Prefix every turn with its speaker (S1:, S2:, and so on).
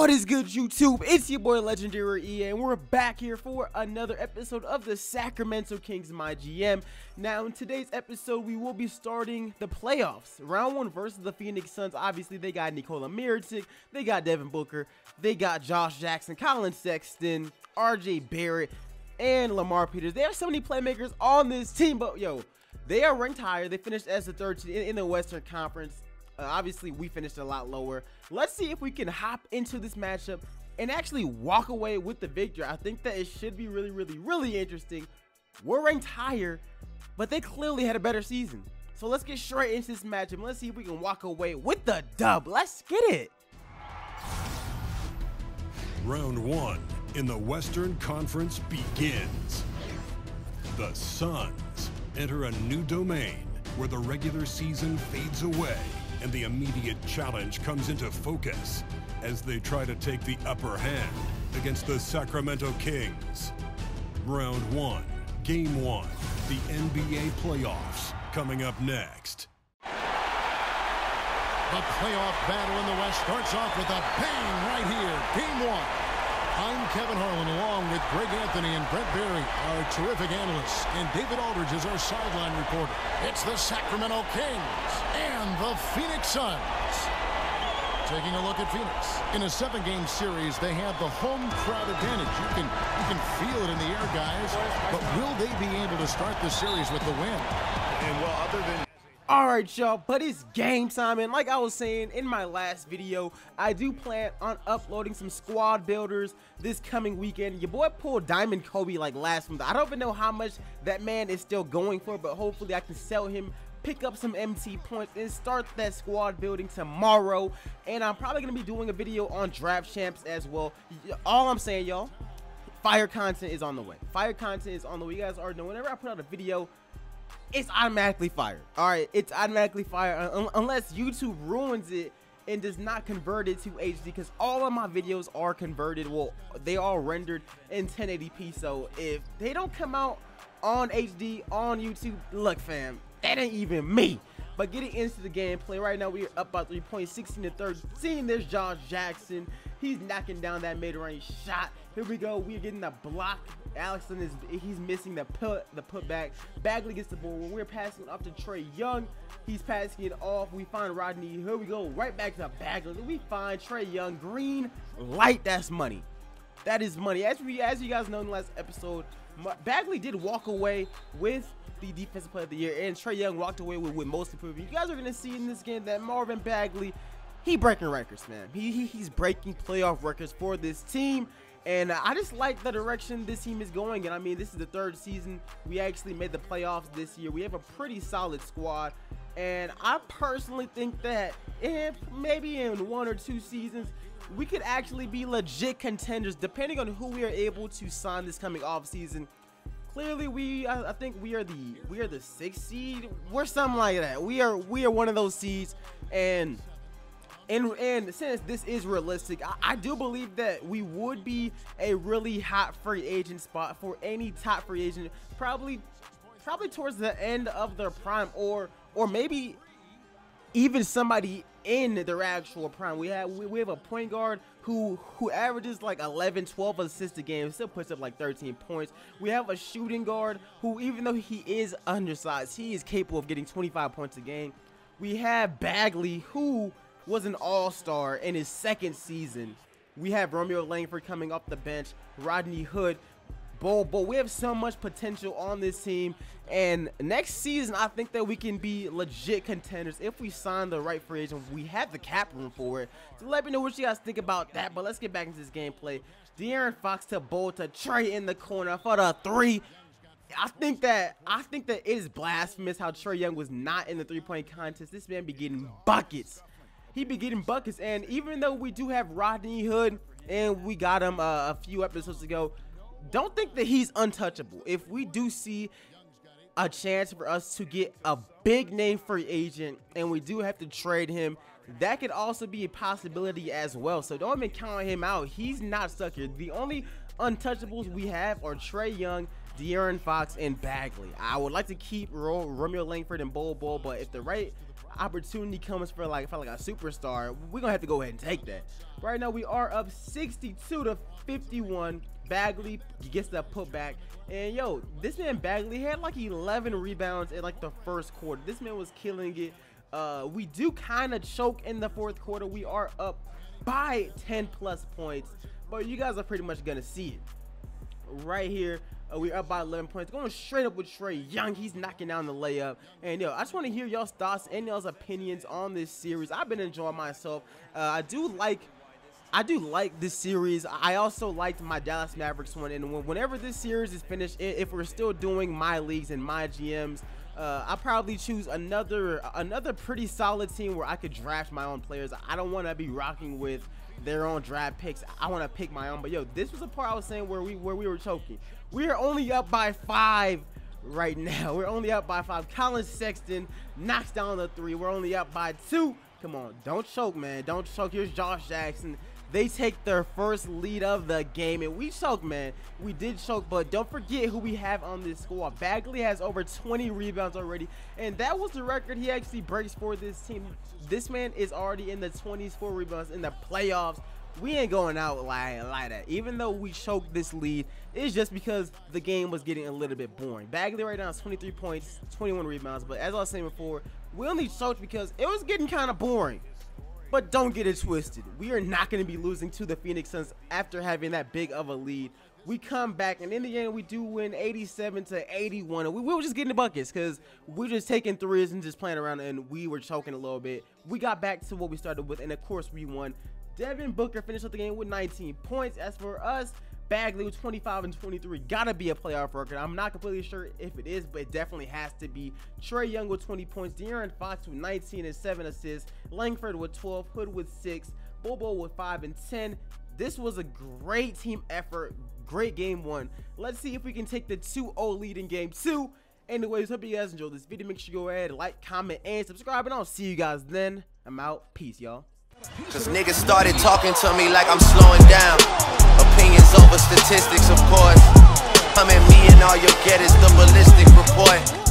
S1: What is good, YouTube? It's your boy Legendary EA, and we're back here for another episode of the Sacramento Kings My GM. Now, in today's episode, we will be starting the playoffs. Round one versus the Phoenix Suns. Obviously, they got Nikola Mirotic, they got Devin Booker, they got Josh Jackson, Collin Sexton, RJ Barrett, and Lamar Peters. There are so many playmakers on this team, but yo, they are ranked higher. They finished as the third team in the Western Conference. Uh, obviously, we finished a lot lower. Let's see if we can hop into this matchup and actually walk away with the victory. I think that it should be really, really, really interesting. We're ranked higher, but they clearly had a better season. So let's get straight into this matchup. Let's see if we can walk away with the dub. Let's get it.
S2: Round one in the Western Conference begins. The Suns enter a new domain where the regular season fades away and the immediate challenge comes into focus as they try to take the upper hand against the Sacramento Kings. Round one, game one, the NBA playoffs coming up next.
S3: The playoff battle in the West starts off with a bang right here. Game one. I'm Kevin Harlan along with Greg Anthony and Brent Barry, our terrific analysts, and David Aldridge is our sideline reporter. It's the Sacramento Kings and the Phoenix Suns. Taking a look at Phoenix. In a seven-game series, they have the home crowd advantage. You can, you can feel it in the air, guys. But will they be able to start the series with the win?
S4: And well, other than
S1: Alright y'all, but it's game time and like I was saying in my last video, I do plan on uploading some squad builders this coming weekend. Your boy pulled Diamond Kobe like last month. I don't even know how much that man is still going for, but hopefully I can sell him pick up some MT points and start that squad building tomorrow. And I'm probably going to be doing a video on draft champs as well. All I'm saying, y'all, fire content is on the way. Fire content is on the way. You guys already know whenever I put out a video, it's automatically fire. All right, it's automatically fire un unless YouTube ruins it and does not convert it to HD because all of my videos are converted. Well, they are rendered in 1080p. So if they don't come out on HD on YouTube, look, fam, that ain't even me. But getting into the gameplay right now, we are up by 3 points, 16 to 13. There's Josh Jackson. He's knocking down that mid-range shot. Here we go. We're getting the block. Alexson is he's missing the put the putback. Bagley gets the ball. When we're passing off to Trae Young, he's passing it off. We find Rodney. Here we go. Right back to Bagley. We find Trae Young. Green light. That's money. That is money. As we as you guys know in the last episode, Bagley did walk away with the defensive player of the year, and Trae Young walked away with, with most improved. You guys are gonna see in this game that Marvin Bagley, he breaking records, man. He, he he's breaking playoff records for this team. And I just like the direction this team is going. And I mean, this is the third season. We actually made the playoffs this year. We have a pretty solid squad. And I personally think that if maybe in one or two seasons, we could actually be legit contenders depending on who we are able to sign this coming off season clearly we I, I, think we are the we are the sixth seed we're something like that. We are we are one of those seeds and and and since this is realistic I, I do believe that we would be a really hot free agent spot for any top free agent probably probably towards the end of their prime or or maybe even somebody in their actual prime. We have we, we have a point guard who who averages like 11, 12 assists a game, still puts up like 13 points. We have a shooting guard who, even though he is undersized, he is capable of getting 25 points a game. We have Bagley, who was an all-star in his second season. We have Romeo Langford coming off the bench, Rodney Hood, But we have so much potential on this team. And next season, I think that we can be legit contenders if we sign the right free agent. We have the cap room for it. So let me know what you guys think about that. But let's get back into this gameplay. De'Aaron Fox to Bol to Trae in the corner for the three. I think that I think that it is blasphemous how Trae Young was not in the three-point contest. This man be getting buckets. He be getting buckets, and even though we do have Rodney Hood and we got him uh, a few episodes ago, don't think that he's untouchable. If we do see a chance for us to get a big name free agent and we do have to trade him, that could also be a possibility as well. So don't even count him out. He's not stuck here. The only untouchables we have are Trae Young, De'Aaron Fox, and Bagley. I would like to keep Ro Romeo Langford and Bol Bol, but if the right opportunity comes for like for like a superstar, we're gonna have to go ahead and take that. Right now we are up 62 to 51. Bagley gets that putback. And yo, this man Bagley had like 11 rebounds in like the first quarter. This man was killing it. Uh, we do kind of choke in the fourth quarter. We are up by 10 plus points, but you guys are pretty much gonna see it right here. Uh, we're up by 11 points. Going straight up with Trae Young. He's knocking down the layup. And yo, I just want to hear y'all's thoughts and y'all's opinions on this series. I've been enjoying myself. Uh, I do like I do like this series. I also liked my Dallas Mavericks one. And whenever this series is finished, if we're still doing my leagues and my GMs, uh, I'll probably choose another another pretty solid team where I could draft my own players. I don't want to be rocking with their own draft picks. I want to pick my own. But yo, this was a part I was saying where we where we were choking. We are only up by five right now. We're only up by five. Collin Sexton knocks down the three. We're only up by two. Come on, don't choke, man. Don't choke. Here's Josh Jackson. They take their first lead of the game, and we choke, man. We did choke, but don't forget who we have on this squad. Bagley has over 20 rebounds already, and that was the record he actually breaks for this team. This man is already in the 20s for rebounds in the playoffs. We ain't going out like, like that. Even though we choked this lead, it's just because the game was getting a little bit boring. Bagley right now is 23 points, 21 rebounds, but as I was saying before, we only choked because it was getting kind of boring. But don't get it twisted. We are not going to be losing to the Phoenix Suns after having that big of a lead. We come back, and in the end, we do win 87 to 81. And we, we were just getting the buckets because we were just taking threes and just playing around, and we were choking a little bit. We got back to what we started with, and of course, we won. Devin Booker finished up the game with 19 points. As for us, Bagley with 25 and 23 gotta be a playoff record. I'm not completely sure if it is, but it definitely has to be. Trae Young with 20 points, De'Aaron Fox with 19 and 7 assists, Langford with 12, Hood with 6, Bol Bol with 5 and 10. This was a great team effort, great game one. Let's see if we can take the 2-0 lead in game two. Anyways, hope you guys enjoyed this video. Make sure you go ahead, like, comment, and subscribe, and I'll see you guys then. I'm out. Peace, y'all.
S4: Cause niggas started talking to me like I'm slowing down. Over statistics, of course. Come at me and all you'll get is the ballistic report.